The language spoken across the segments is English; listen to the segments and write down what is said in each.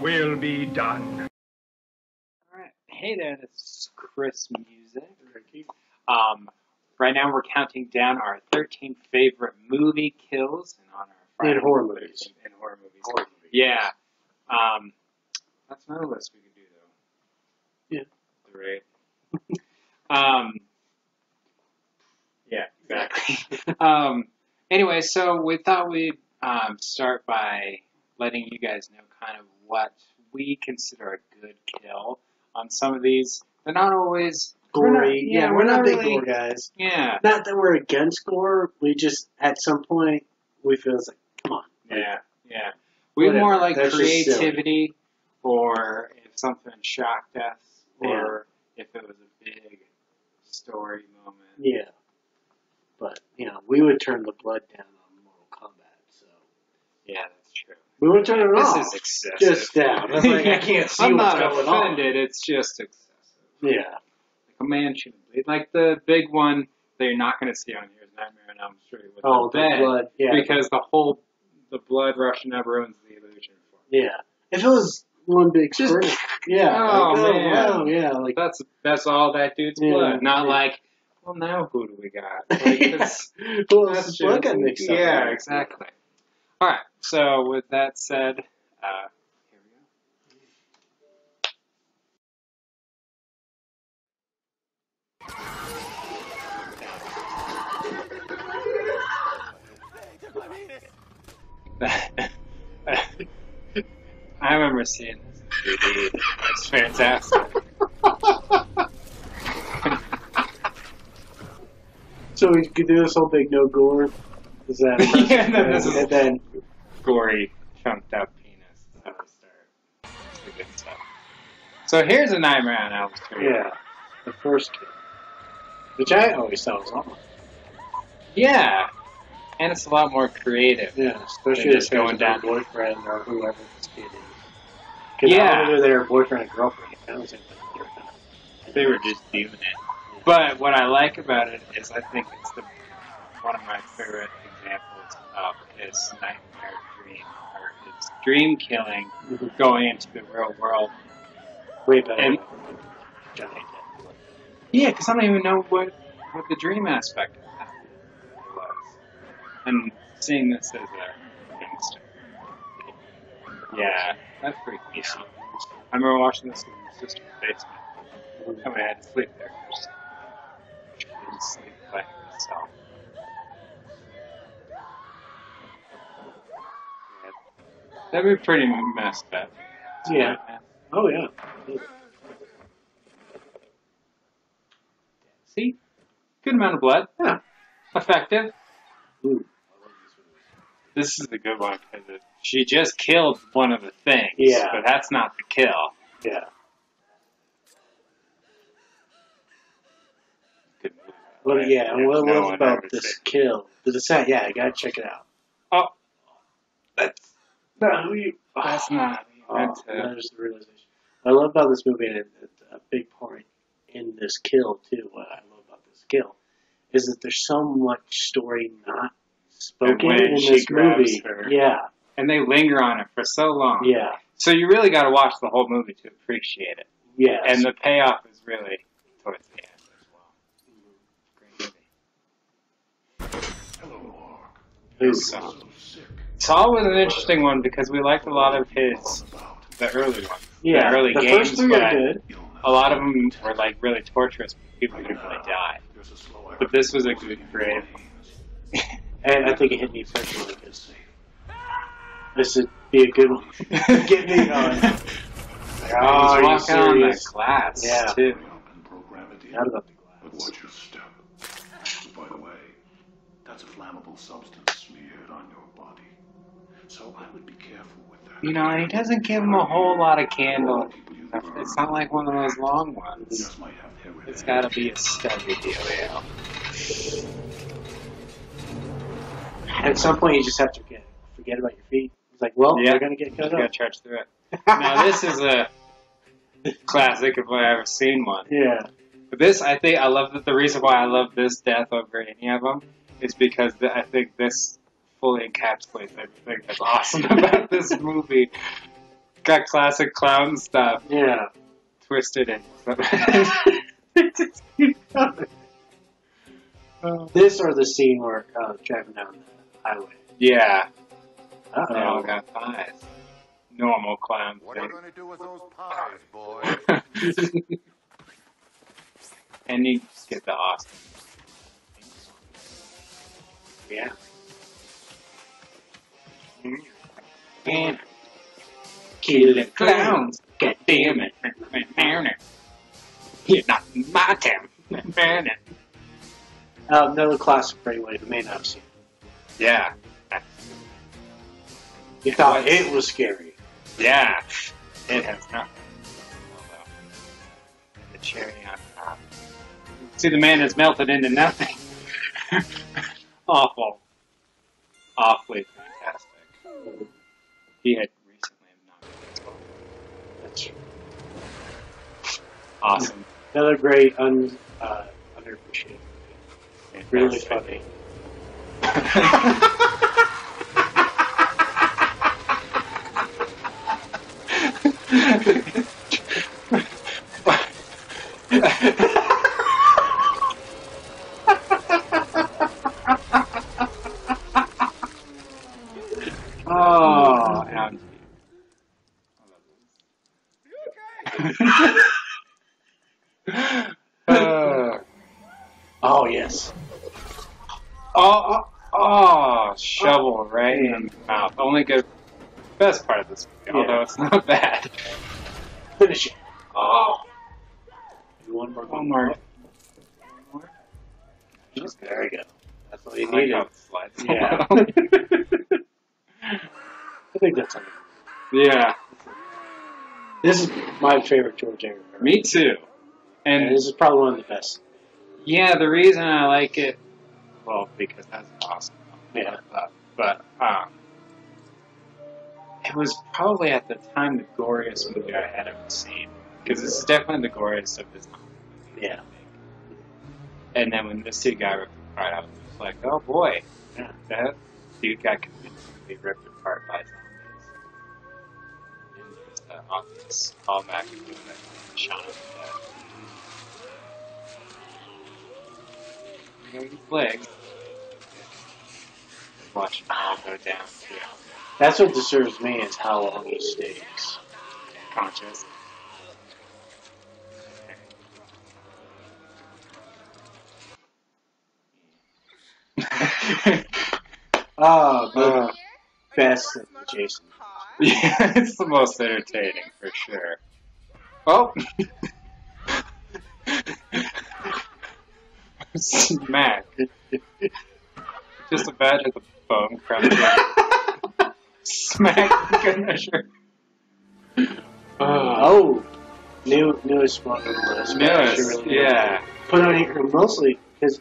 will be done. All right. Hey there, this is Chris Musick. Um, right now we're counting down our 13 favorite movie kills in honor of Friday In horror the movies. 13th, In horror movies. Horror movie. Yeah. Um, that's another list we could do, though. Yeah. Three. um, yeah, exactly. um, anyway, so we thought we'd um, start by letting you guys know kind of what we consider a good kill on some of these. They're not always Gory. yeah, we're, not, big gore guys. Yeah, Not that we're against gore. We just at some point we feel it's like, come on. yeah, yeah. We Whatever. more like That's creativity, or if something shocked us, or if it was a big story moment. Yeah. But you know, we would turn the blood down on Mortal Kombat. So Yeah. We would turn it This off. is excessive. Just down. It's like, I can't see I'm what's not going on. offended. It's just excessive. Yeah. Like a man shouldn't bleed. Like the big one that you're not going to see on here is Nightmare on Elm Street with Oh, the the bed, blood. Yeah. because the whole the blood rushing up ruins the illusion for me. yeah. If it was one big Just- spurt, yeah. Oh, like, oh, man. wow, yeah. Like That's that's all that dude's Yeah. blood. Not Yeah. like, well, now who do we got? Like, it's- well, that's it's blood got just- mixed up. Yeah, exactly. All right. So with that said, uh, here we go. I remember seeing this in 3D. It's fantastic. So we could do this whole big no gore. Is that? Yeah, and then this is- and then Gory, chunked up penis. That was their that's the good stuff. So here's a Nightmare on Elm Street. yeah, the first kid, which I always thought was awesome. Yeah. And it's a lot more creative. Yeah, especially They're if just going going down down- boyfriend or whoever this kid is. 'Cause Yeah. I don't whether they're boyfriend or girlfriend. I don't think they're kind of. They were just doing it. But what I like about it is I think it's the one of my favorite examples of his nightmare dream or his dream killing going into the real world. And- than Johnny Depp. Yeah, because I don't even know what what the dream aspect of that was. And seeing this as a gangster. Yeah, that's pretty cool. I remember watching this in my sister's basement. I mean, I had to sleep there didn't sleep by herself. That'd be pretty messed up. Yeah. Oh yeah. See? Good amount of blood. Yeah. Effective. Ooh. This is a good one because she just killed one of the things. Yeah. But that's not the kill. Yeah. Well, Right? yeah. And what No about this kill? The descent. Yeah, you gotta check it out. Oh, that's That's not. Oh, That's there's the realization. I love about this movie, and a big part in this kill too. What I love about this kill is that there's so much story not spoken in this movie. her. Yeah, and they linger on it for so long. yeah, So you really got to watch the whole movie to appreciate it, yeah. and the payoff is really towards the end as well. Mm-hmm. Great movie. So, Saw was an interesting one because we liked a lot of his the early ones. yeah, the early the games, first three but are good. a lot of them were like really torturous. People could really die. But this was a good creative. And I think it hit me personally because this would be a good one. Get me going. Like, He oh, you was walking on that serious? glass Yeah. too. Not about the But glass. watch your step. By the way, that's a flammable substance So I would be careful with that. You know, and he doesn't give him a whole lot of candle. People you burn It's not like one of those long ones. just might have hair with It's it. got to be a steady dealio. At some point, you just have to forget, forget about your feet. It's like, well, Yeah. they're gonna get cut You gotta charge through it. Now this is a classic if I ever seen one. Yeah, But this, I think, I love that. The reason why I love this death over any of them is because th- I think this fully encapsulates everything that's awesome about this movie. got classic clown stuff Yeah. twisted in. Just keep coming. This or the scene where uh, driving down the highway. yeah, Uh they all got pies. Normal clown What are you thing. going to do with those pies, boy? and you get the Austin. Yeah. And kill the clowns. God damn it. You're not in my town. Uh, another classic for anyone who may not have seen it. Yeah. You thought it was scary. Yeah. It has not. The cherry on top. See, the man has melted into nothing. Awful. Awfully. He had recently not That's true. awesome. another great un, uh, underappreciated movie. Really funny. oh, Alan. Uh, Oh yes. oh, oh, oh, shovel right in the mouth. Only good, best part of this movie, although it's not bad. Finish it. Oh, One more. one more. Just there we go. That's all you I needed. how it slides Yeah. I think that's it. yeah, This is my favorite George A. Romero. me too. And And this is probably one of the best. yeah, the reason I like it, well, because that's awesome. Yeah. But, but um, it was probably at the time the goriest movie I had ever seen. Because this is definitely the goriest of his. Yeah. And then when this dude got ripped apart, I was just like, oh boy, Yeah. that dude got completely ripped apart by zombies. And just uh, obvious callback to that Shaun of the Dead. Know, his legs. Watch them all go down too. That's what disturbs me is how long he stays. Conscious. Oh, but Uh, best in Jason. yeah, it's the most entertaining for sure. Oh! Smack. Just imagine the bone crunching. Smack the measure. oh, new newest one on the list. Yes, really yeah. Put on here mostly because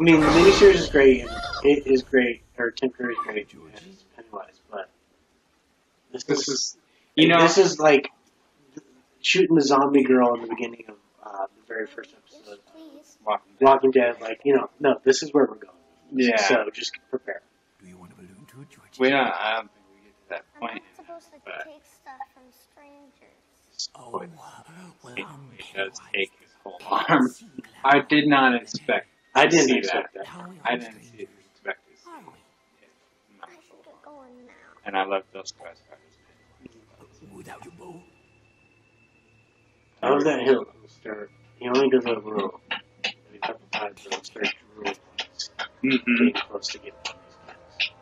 I mean the miniseries is great and it is great or Tim Curry is great and Pennywise, but this, This is is, you know, this is like shooting the zombie girl in the beginning of uh, the very first episode. Walking Dead. Walking Dead, like you know, no, this is where we're going. Yeah. So just prepare. Do you want a balloon too, George? We don't, I don't think we get to that I'm not supposed to take stuff from strangers. Oh, But well, It, I'm it does take his whole arm. I did not expect I didn't see expect that. that. I didn't see, expect to see Are we? his I mouth should whole get arm. going now. And I love Bill Skarsgård. Without your bow? Out of that hill. He only does it real. A couple times, but it starts real close. Mm-hmm. Getting close to getting on these guys.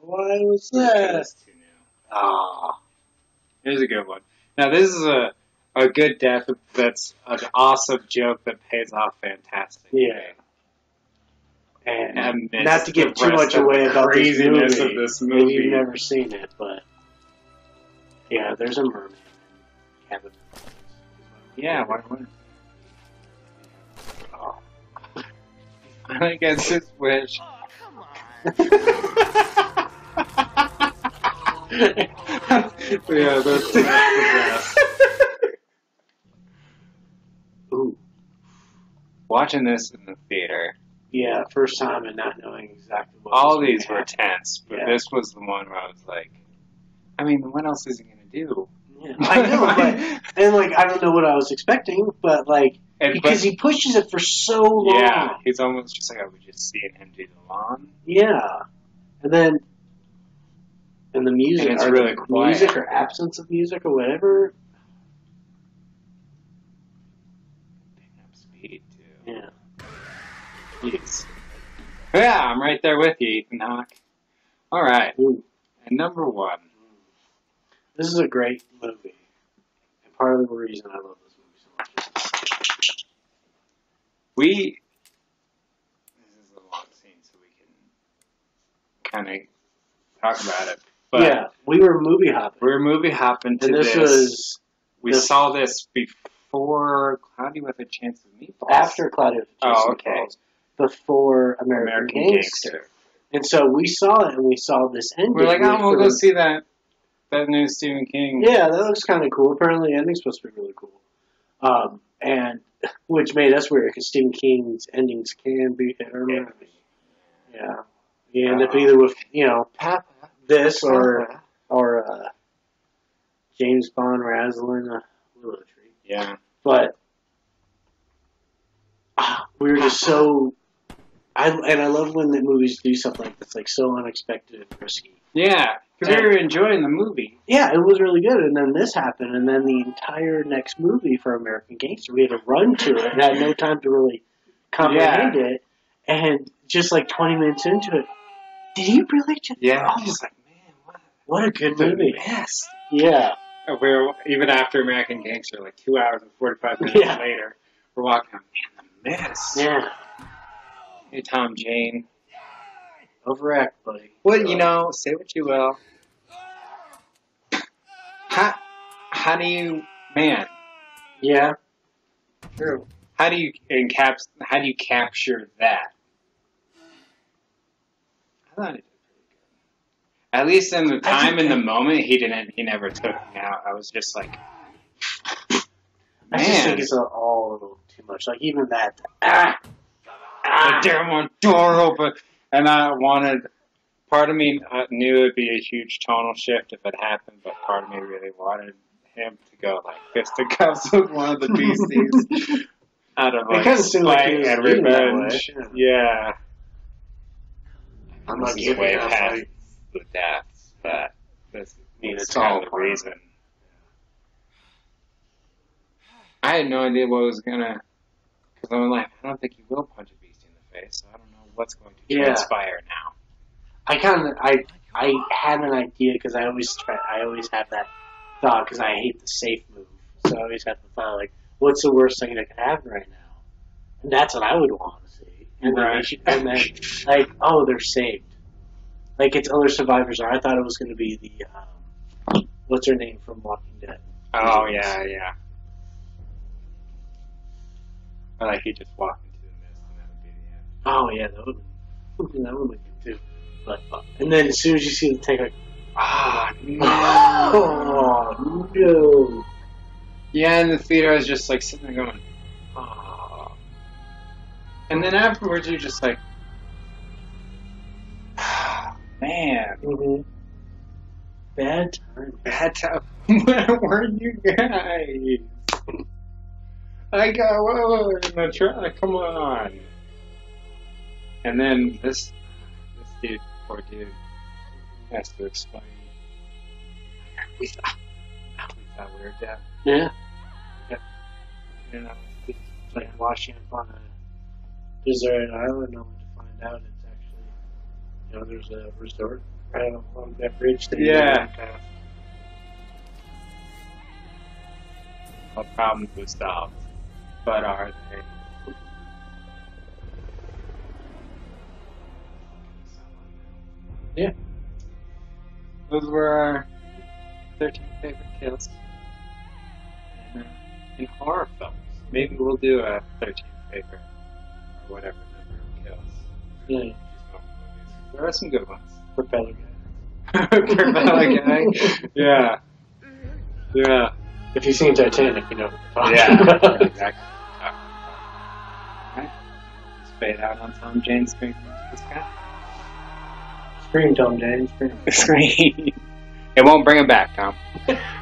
Why was that? too new. Ah, Here's a good one. Now this is a a good death that's an awesome joke that pays off fantastically. Yeah. and Amidst not to give too much away about this craziness movie, of this if movie. you've never seen it, but yeah, there's a mermaid. Cabin. Yeah, why wouldn't? Oh. I guess his wish. yeah, that's, that's the best. Ooh. watching this in the theater, Yeah, first time and not knowing exactly what. all was these gonna were tense, but Yeah. this was the one where I was like, I mean, what else is he gonna do? Yeah, I know, but and like I don't know what I was expecting, but like And, because but, he pushes it for so long. yeah, he's almost just like I was just seeing him do the lawn. Yeah. And then and the music And it's really quiet. music or absence of music or whatever. Picking up speed too. Yeah. Jeez. Yeah, I'm right there with you, Ethan Hawke. All right, Ooh. and number one. This is a great movie. And part of the reason I love this movie so much is We. This is a long scene, so we can kind of talk about it. But Yeah, we were movie hopping. we're movie hopping to And this, this. was we the- saw this before Cloudy with a Chance of Meatballs. after Cloudy with a Chance Oh, Jason okay. Falls, before American, American Gangster. Gangster. And so we saw it and we saw this ending. We're like, oh, we'll go see that that new Stephen King. Yeah, that looks kind of cool. Apparently, the ending's supposed to be really cool. Um, and which made us weird because Stephen King's endings can be hit or miss. Yeah, you end up either with you know this or or uh, James Bond razzling a willow tree. Yeah. But ah, we were just so. I and I love when the movies do something like that's like so unexpected and risky. Yeah, because we were enjoying the movie. Yeah, it was really good. And then this happened, and then the entire next movie for American Gangster, we had to run to it and had no time to really comprehend it. And just like 20 minutes into it, did he really just? Yeah. Oh, Just like, man, what what a good movie. Yes. Yeah. We're even after American Gangster, like two hours and forty five minutes Yeah. later, we're walking. Man, the mess. Yeah. Hey, Tom Jane. Overact, buddy. Well, you know, say what you will. How how do you, man? Yeah. True. How do you encaps? How do you capture that? I thought he did pretty good. At least in the time, in the moment, he didn't. He never took me out. I was just like, I just think it's all a little too much. Like even that. Ah. the damn one door open, and I wanted. Part of me uh, knew it'd be a huge tonal shift if it happened, but part of me really wanted him to go like fisticuffs with one of the beasties out of It like kinda seemed like spite he was and revenge. Yeah, I'm this not is giving way up, past like- the deaths, but this mean, is it's kind all of the part reason. I had no idea what was gonna, because I'm like, I don't think he will punch a beast in the face, so I don't know what's going to Yeah. transpire now. I kind of I I had an idea because I always try I always have that thought because I hate the safe move. So I always have the thought like, what's the worst thing that could happen right now? And that's what I would want to see. And then, Right. should, and then like, oh, they're saved. Like it's other survivors are. I thought it was going to be the um, what's her name from Walking Dead. Oh yeah, yeah. I like you just walk into the mist and that would be the end. Oh yeah, that would that would look good too. But uh, and then as soon as you see the tank, like, Ah, oh no. Yeah, in the theater, I was just like sitting there going, ah. And then afterwards, you're just like, ah, man, Mm-hmm. Bad time. bad time. Where were you guys? I got whoa in the truck. Come on. And then this this dude, poor dude, has to explain. We thought, we thought we were dead. Yeah. yeah. Uh, you know, It's like washing up on a deserted island only to find out it's actually, you know, there's a resort right along that bridge that Yeah. walk past. all problems were solved. But are they? Yeah. Those were our 13 favorite kills. And, uh, in horror films, maybe we'll do a 13 favorite or whatever number of kills. Yeah. These horror movies. There are some good ones. Propeller guy. Propeller guy. Yeah. Yeah. If you've seen Titanic, you know what Yeah. about. exactly. Alright. Just fade out on Tom Jane's screen. This guy. Scream, Tom James. Scream. It won't bring him back, Tom.